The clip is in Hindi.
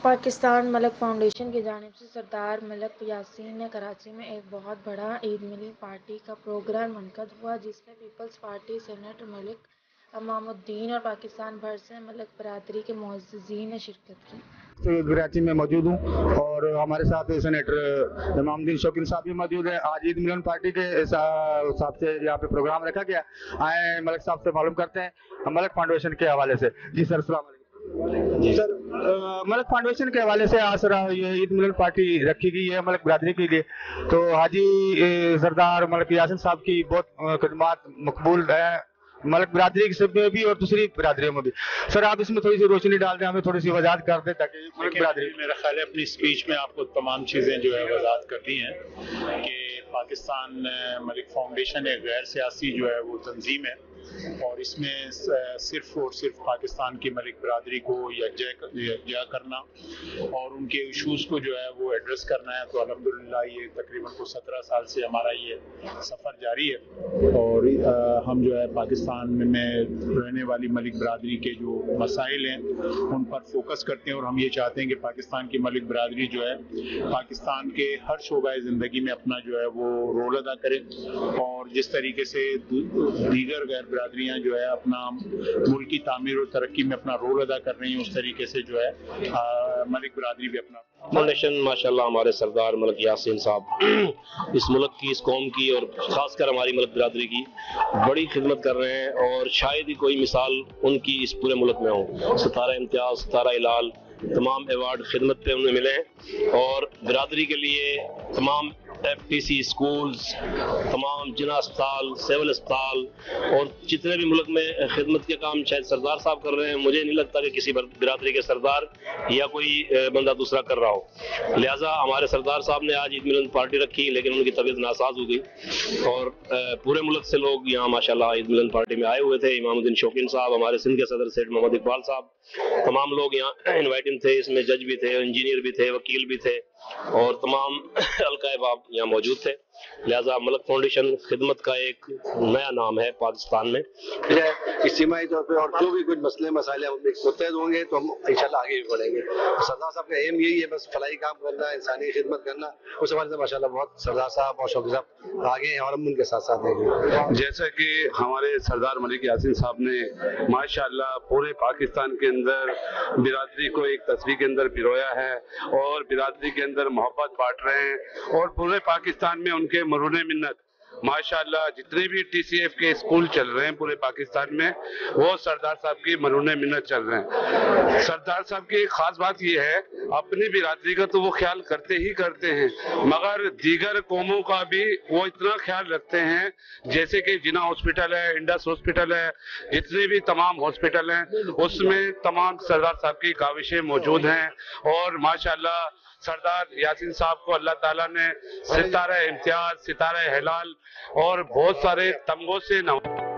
पाकिस्तान मलक फाउंडेशन की जानब से सरदार मलक यासीन ने कराची में एक बहुत बड़ा ईद मिलन पार्टी का प्रोग्राम मनकद हुआ, जिसमें People's Party senator Malik Amamuddin और पाकिस्तान भर से मलक बरदरी के मुअज्जिज़ीन ने शिरकत की। कराची में मौजूद हूँ और हमारे साथ सेनेटर इमामुद्दीन शौकीन साहब भी मौजूद है। आज ईद मिलन पार्टी के हिसाब से यहाँ पे प्रोग्राम रखा गया। आए मलिक साहब से मालूम करते हैं, मलिक फाउंडेशन के हवाले से। जी सर सलाम जी। सर मलक फाउंडेशन के हवाले से आज सर ये ईद मिलन पार्टी रखी गई है मलक बरदरी के लिए। तो हाजी सरदार मलक यासिन साहब की बहुत खदमात मकबूल है। मलक बरादरी से में भी और दूसरी बरादरियों में भी। सर आप इसमें थोड़ी सी रोशनी डाल दें हमें थोड़ी सी वजाहत कर दें ताकि मलक बरादरी मेरा ख्याल है अपनी स्पीच में आपको तमाम चीज़ें जो है वजाहत कर दी हैं कि पाकिस्तान मलिक फाउंडेशन एक गैर सियासी जो है वो तंजीम है। और इसमें सिर्फ़ और सिर्फ़ पाकिस्तान की मलिक बरदरी को यकजा करना और उनके इशूज़ को जो है वो एड्रेस करना है। तो अलहमदिल्ला ये तकरीबन को सत्रह साल से हमारा ये सफ़र जारी है। और हम जो है पाकिस्तान में रहने वाली मलिक बरदरी के जो मसाइल हैं, उन पर फोकस करते हैं और हम ये चाहते हैं कि पाकिस्तान की मलिक बरदरी जो है, पाकिस्तान के हर शोबा ज़िंदगी में अपना जो है वो रोल अदा करे। और जिस तरीके से दीगर गैर बरदरियाँ जो है अपना मुल्क की तमीर और तरक्की में अपना रोल अदा कर रही हैं, उस तरीके से जो है मलिक बरदरी भी अपना फाउंडेशन माशाल्लाह, हमारे सरदार मलिक यासिन साहब, इस मुल्क की, इस कौम की और ख़ासकर हमारी मलक बरदरी की बड़ी खिदमत कर रहे हैं। और शायद ही कोई मिसाल उनकी इस पूरे मुल्क में हो। सतारा इम्तियाज़, सतारा इलाल, तमाम अवार्ड खिदमत पे उन्हें मिले हैं। और बरदरी के लिए तमाम एफ़ टी सी स्कूल्स तमाम जिला अस्पताल, सिविल अस्पताल और जितने भी मुल्क में खिदमत के काम शायद सरदार साहब कर रहे हैं, मुझे नहीं लगता कि किसी बिरादरी के सरदार या कोई बंदा दूसरा कर रहा हो। लिहाजा हमारे सरदार साहब ने आज ईद मिलन पार्टी रखी, लेकिन उनकी तबीयत नासाज हो गई। और पूरे मुल्क से लोग यहाँ, माशाल्लाह, ईद मिलन पार्टी में आए हुए थे। इमामुद्दीन शौकीन साहब, हमारे सिंध के सदर सेठ मोहम्मद इकबाल साहब, तमाम लोग यहाँ इन्वाइटिंग थे। इसमें जज भी थे, इंजीनियर भी थे, वकील भी थे। और तमाम अलकायबाब यहाँ मौजूद थे। लिहाजा मलक फाउंडेशन खिदमत का एक नया नाम है पाकिस्तान में। इज्तिमाही तौर पर और जो भी कुछ मसले मसाले मुतहद होंगे तो हम इंशाल्लाह आगे भी बढ़ेंगे। सरदार साहब का एम यही है बस फलाई काम करना इंसानी खिदमत करना। उस हवाले से माशाल्लाह बहुत सरदार साहब और शौकी साहब आगे हैं और हम उनके साथ साथ हैं। जैसा कि हमारे सरदार मलिक यासिन साहब ने माशाल्लाह पूरे पाकिस्तान के अंदर बिरादरी को एक तस्वीर के अंदर पिरोया है और बिरादरी के अंदर मोहब्बत बांट रहे हैं और पूरे पाकिस्तान में उनके मरून मिन्नत माशाल्लाह, जितने भी टीसीएफ के स्कूल चल रहे हैं पूरे पाकिस्तान में, वो सरदार साहब की मरून मिन्नत चल रहे हैं। सरदार साहब की खास बात यह है अपनी बिरादरी का तो वो ख्याल करते ही करते हैं। मगर दीगर कौमों का भी वो इतना ख्याल रखते हैं, जैसे कि जिना हॉस्पिटल है, इंडस हॉस्पिटल है, जितने भी तमाम हॉस्पिटल हैं, उसमें तमाम सरदार साहब की काविशें मौजूद हैं। और माशाल्लाह सरदार यासिन साहब को अल्लाह ताला ने सितारा इम्तियाज़, सितारा हलाल और बहुत सारे तमगों से नवाजा।